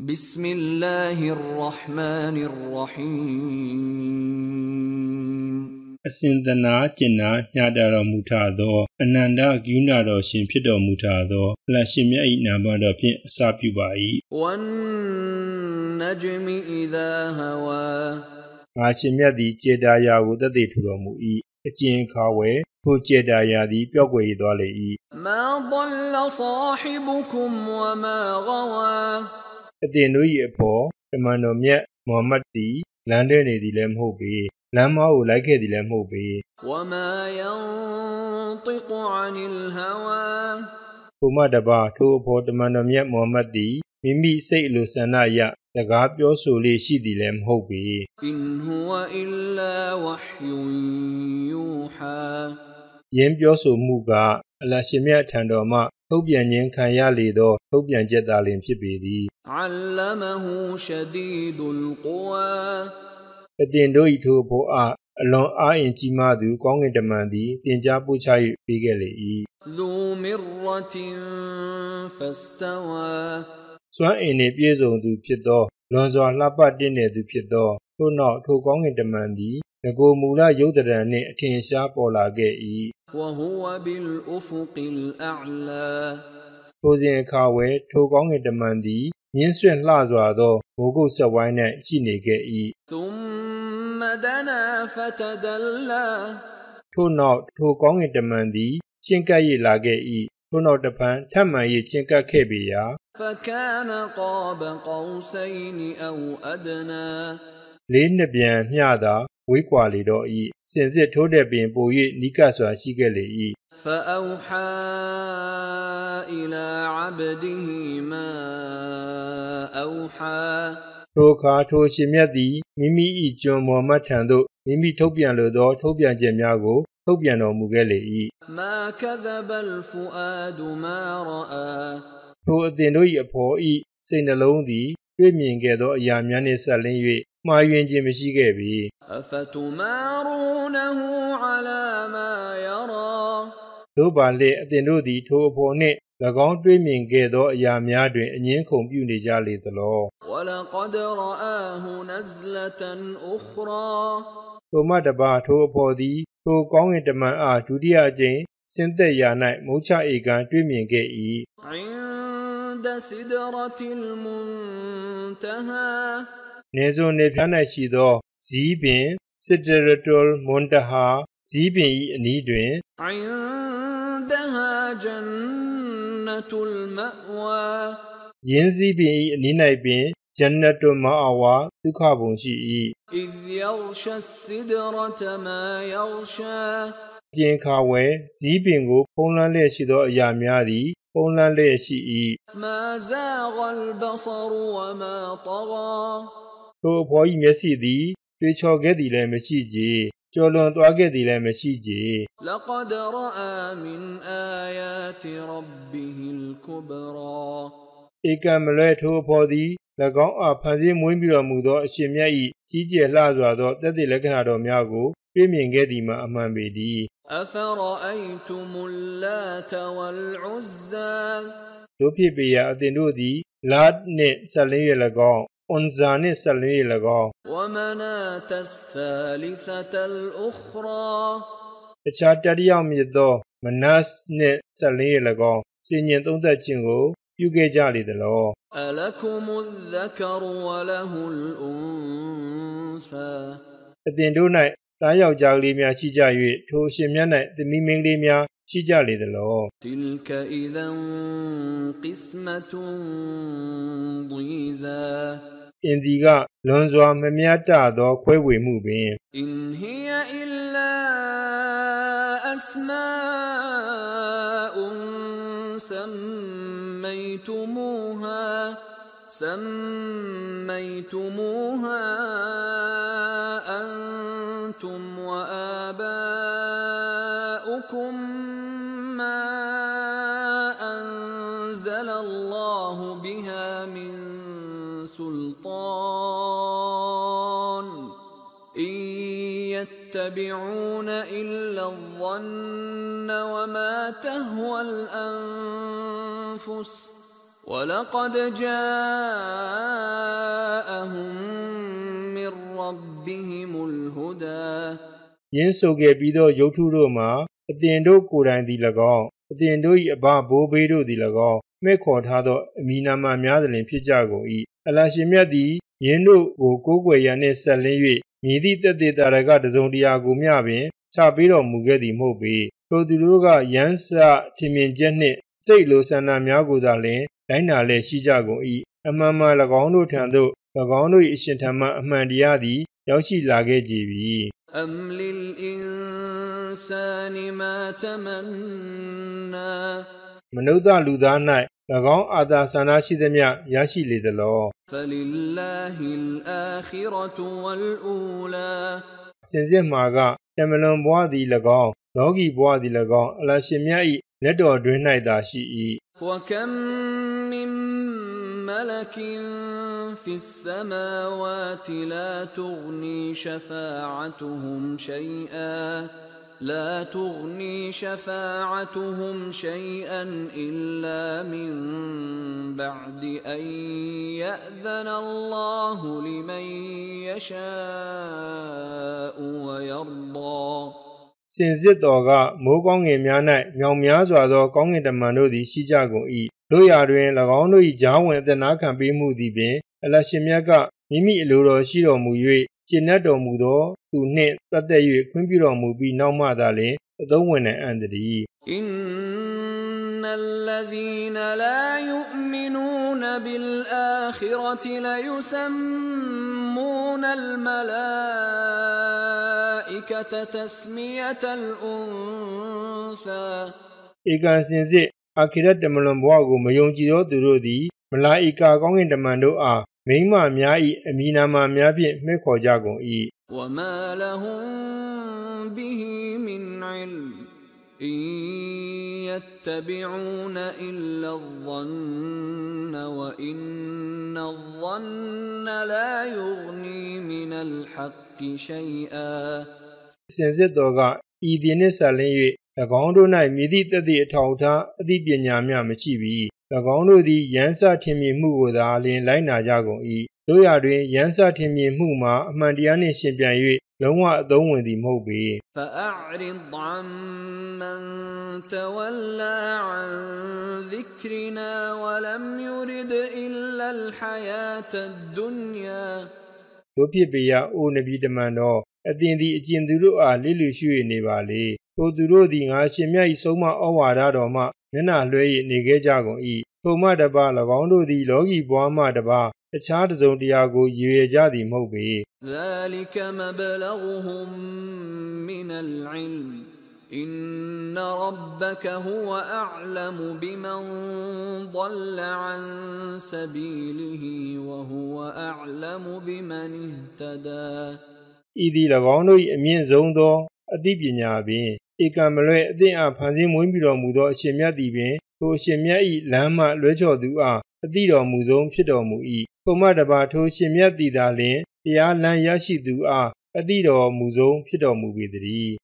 بسم الله الرحمن الرحيم အစဉ်သနာကျင်နာညှတာတော်မူထသောအနန္တကရုဏာတော်ရှင်ဖြစ်တော်မူထသောအလရှင်မြတ်၏နာမတော်ဖြင့်အစပြုပါ၏ والنجم إذا هوى ငါရှင်မြတ်သည်ကျေတာယာကိုတသက်ထူတော်မူ၏အကျဉ်ခါဝဲထိုကျေတာယာသည်ပျောက်ကွယ်သွားလေ၏ ما ضل صاحبكم وما غوى အသင်တို့၏အပေါ်တမန်တော်မြတ်မုဟမ္မဒ်သည်လမ်းတွဲနေသည်လည်းမဟုတ်ပေလမ်းမကိုလိုက်ခဲ့သည်လည်းမဟုတ်ပေဝမာယန်တိကူအန်လ်ဟဝါဘုမတပါထိုအဖို့တမန်တော်မြတ်မုဟမ္မဒ်သည်မိမိစိတ်လိုဆန္ဒအရစကားပြောဆိုလေးရှိသည်လည်းမဟုတ်ပေအင်ဟူဝအီလာဝဟ်ယူယူဟာယင်းပြောဆိုမှုက အလရှင်မြတ်ထံတော်မှထုတ်ပြန်ခြင်းခံရလေသောထုတ်ပြန်ချက်သာလျှင်ဖြစ်ပေသည်အလ္လမဟူရှဒီဒุลကွာအတင်တို့၏ထိုဘိုးအားအလွန်အားအင်ကြီးမားသူကောင်းကင်တမန်သည်တင် जा ပို့ချ၍ပေးခဲ့လေ၏လူမီရတင်ဖစတဝါစွမ်းအင်နှင့်ပြည့်စုံသူဖြစ်သောလွန်စွာလှပတင့်နေသူဖြစ်သောထို့နောက်ထိုကောင်းကင်တမန်သည် ငကိုမူလယုတ်တရံနှင့်အထင်ရှားပေါ်လာခဲ့၏ وهو بالأفق الأعلى ထိုစဉ်အခါဝဲထိုကောင်းကင်တမန်သည်မြင်းဆွင့်လှစွာသောမိုးကုတ်ဆက်ဝိုင်း၌ရှိနေခဲ့၏ ثم دنا فتدلى ထို့နောက်ထိုကောင်းကင်တမန်သည်ချင်းကပ်၍လာခဲ့၏ထို့နောက်တဖန်ထပ်မံ၍ချင်းကပ်ခဲ့ပေရာ فكان قاب قوسين أو أدنى လေးနှစ်ပြန်မျှသာ ဝေးကွာလေတော့၏စင်စစ်ထိုးတဲ့ပင်ပို၍နီးကပ်စွာရှိခဲ့လေ၏ဖအူဟာအီလာအဘဒီဟီမာအူဟာထိုခါထိုရှင်မြတ်သည်မိမိ၏ကျွန်မော်မတ်ထံသို့မိမိထုတ်ပြန်လိုသော ထုတ်ပြန်ချက်များကိုထုတ်ပြန်တော်မူခဲ့လေ၏မာကဒဘလ်ဖူအာဒူမာရာထိုအသင်တို့၏အဖော်၏စိတ်နှလုံးသည် တွေ့မြင်ခဲ့သောအရာများနှင့်ဆက်လင်း၍ မှားယွင်းခြင်းမရှိခဲ့ပြီအဖတူမာရူနဟူအလာမာယရာတို့ပါလေအတင်တို့သည်ထိုအဖို့နှင့်၎င်းတွေးမြင်ခဲ့သောအရာများတွင်အငင်းခုန်ပြုနေကြလေသလောဝလကဒရာဟူနဇလတန်အခရာထိုမတပါထိုအဖို့သည်ထိုကောင်းကင်တမန်အားဒုတိယကြိမ်စင်သက်ရာ၌မုတ်ချဧကံတွေးမြင်ခဲ့၏အင်ဒစဒရတ်လ်မွန်တဟာ နေစွန်နေပြား၌ရှိသောဇီးပင်စစ်တရတုလ်မွန်တဟာဇီးပင်၏အနီးတွင်အိုင်န်ဒဟာဂျန်နတုလ်မဝါယင်းဇီးပင်၏အနီး၌ပင်ဂျန်နတုလ်မအဝါဒုက္ခဘုံရှိ၏အစ်ယောရှာစစ်ဒရတမယောရှာကျင်ခါဝဲဇီးပင်ကိုဖုံးလွှမ်းလျက်ရှိသောအရာများသည်ဖုံးလွှမ်းလျက်ရှိ၏မာဇာဂလ်ဘဆရဝမာတဂါ ထိုအဖော်၏မျက်စိသည်တွေးချော်ခဲ့သည်လည်းမရှိကြကျော်လွန်သွားခဲ့သည်လည်းမရှိကြလကဒရာမင်အာယာတရဘ်ဘီဟီလ်ကူဘရာဧကံမလွဲထိုအဖော်သည်၎င်းအားဖန်ဆင်းမွေးမြူတော်မူသောအရှင်မြတ်၏ကြီးကျယ်လှစွာသောတသက်လက္ခဏာတော်များကိုတွေ့မြင်ခဲ့သည်မှာအမှန်ပေသည်အဖရာအိတုမလ္လာတဝလ်ဥဇ္ဇာတို့ဖြစ်ပေရာအသင်တို့သည်လာနှင့်ဆက်လင်းရ၎င်း အွန်ဇာနှင့်ဆက်လင်း၍၎င်းဝမနာတသလီသတလ်အူခရာတခြားတတိယမြစ်သောမနတ်နှင့်ဆက်လင်း၍၎င်းစင်ញင်သုံးသက်ခြင်းကိုပြုခဲ့ကြလေသလောအလကုမုဇကရဝလဟူလ်အွန်ဆာအသင်တို့၌သားယောက်ျားကလေးများရှိကြ၍ထိုရှင်မြတ်၌သမီးမင်းကလေးများရှိကြလေသလောတိလကဣဒံကစ္စမတုန်ဒီဇာ အင်ဒီကလွန်စွာမမြတ်တသောခွဲဝေမှုပင် إن هي إلا أسماء سميتموها سميتموها أنتم وآباؤكم يتبعون إلا الظن وما تهوى الأنفس ولقد جاءهم من ربهم الهدى ယင်းဆိုခဲ့ပြီးသောရုပ်ထုတို့မှာအတင်တို့ကိုယ်တိုင်သည်၎င်းအတင်တို့၏အဘဘိုးဘေးတို့သည်၎င်းမဲ့ခေါ်ထားသောအမည်နာမများသလင်ဖြစ်ကြကုန်၏အလရှင်မြတ်သည်ယင်းတို့ကိုကိုးကွယ်ရန်နှင့်ဆက်လင်း မြည်သည့်တက်သေးတာရကတစုံတရာကိုမျှပင်ချပေးတော်မူခဲ့သည်မဟုတ်ပေထိုသူတို့ကရန်စထင်မြင်ချက်နှင့်စိတ်လိုဆန္ဒများကိုသာလျှင်တိုင်းနာလည်းရှိကြကုန်၏အမှန်မှန်၎င်းတို့ထံသို့၎င်းတို့၏အရှင်ထံမှအမှန်တရားသည် ရောက်ရှိလာခဲ့ကြပြီအမ်လီလ်အင်ဆာနီမာတမန်နာမနုဿလူသား ၎င်းအာသာဆန္ဒရှိသမျှရရှိလေသလောစင်စစ်မှာကတမလွန်ဘွားသည်၎င်းလောကီဘွားသည်၎င်းအလရှင်မြတ်၏လက်တော်တွင်၌သာရှိ၏ဝကမ်မင်မလကင်ဖီဆမာဝါတီလာတူဂနီရှဖာအတူဟွမ်ရှိအာ لا تغني شفاعتهم شيئا إلا من بعد أن يأذن الله لمن يشاء ويرضى စင်စစ်တော်ကမိုးကောင်းငင်များ၌မြောင်များစွာသောကောင်းငင်တမန်တို့သည်ရှိကြကုန်၏တို့ရာတွင်၎င်းတို့၏ဂျားဝင်အသက်နာခံပေးမှုသည်ပင်အလရှင်မြတ်ကမိမိအလိုတော်ရှိတော်မူ၍ ကျင့်တတ်တော်မူသောသူနှင့်ပတ်သက်၍ခွင့်ပြုတော်မူပြီးနောက်မှသာလျှင်အသုံးဝင်နိုင်အံ့တည်း إن الذين لا يؤمنون بالآخرة ليسمون الملائكة تسمية الأنثى ဧကန်စင်စစ်အာခိရတ်တမလွန်ဘဝကိုမယုံကြည်သောသူတို့သည်မလာအီကာကောင်းကင်တမန်တို့အား မိမအများဤအမိနာမအများဖြင့်မှဲ့ခေါ်ကြကုန်၏ဝမာလဟွန်ဘီဟီမင်အလ်အင်ယတ်တဘီအူနအလ္လာဇန်နဝအင်နဇန်နလာယူဂနီမင်အလ်ဟက်ကီရှိအစင်စစ်တော်ကဤဒီနှင့်ဆက်လင်း၍၎င်းတို့၌မြည်သည့်တသည့်အထောင်ထားအသိပညာများမရှိပြီ ၎င်းတို့သည်ရန်စထင်မြင်မှုကိုသာလျှင်လိုက်နာကြကုန်၏တို့ရတွင်ရန်စထင်မြင်မှုမှာအမှန်တရားနှင့်ရှင်ပြန်၍လုံးဝအသုံးဝင်သည်မဟုတ်ပေဖအာရိဒ်အမ်မန်တဝလာအန်ဇစ်ကရနာဝလမ်ယူရဒ်အီလလ်ဟယာတ်ဒ်ဒုန်ယာတို့ဖြစ်ပေရအိုနဗီတမန်တော် အသင်သည်အကျဉ်သူတို့အားလိလူရှိ၍နေပါလေထိုသူတို့သည်ငါရှင်မြတ်၏ဆုံးမဩဝါဒတော်မှမျက်နှာလွှဲ၍နေခဲ့ကြကုန်၏ထိုမှတပါ၎င်းတို့သည်လောကီဘွားမှတပါအခြားတစ်စုံတရာကိုရည်ရွယ်ကြသည်မဟုတ်ပေ ذلك مبلغهم من العلم إن ربك هو أعلم بمن ضل عن سبيله وهو أعلم بمن اهتدى ဤသည်၎င်းတို့၏အမြင့်ဆုံးသောအသိပညာပင်ဧကံမလွဲအသင့်အားဖန်ဆင်းမွေးပြီးတော်မူသောအရှင်မြတ်သည်ပင်ထိုအရှင်မြတ်၏လမ်းမှလွဲချော်သူအားအသိတော်မူဆုံးဖြစ်တော်မူ၏ထိုမှတပါထိုအရှင်မြတ်သည်သာလျှင်တရားလမ်းရရှိသူအားအသိတော်မူဆုံးဖြစ်တော်မူပေတည်း